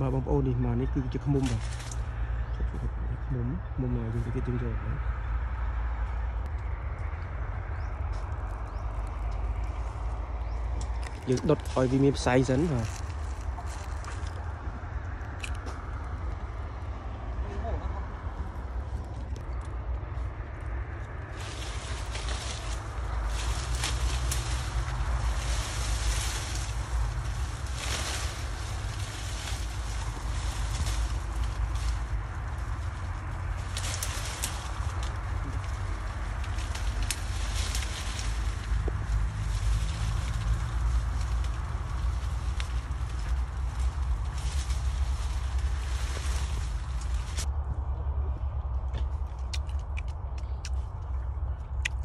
បាទបងប្អូននេះមកនេះគឺជាខ្មុំបាទខ្មុំខ្មុំមកយើងទៅទៀតយើងយកបាទយើងដុតឲ្យវាមានផ្សៃសិនបាទ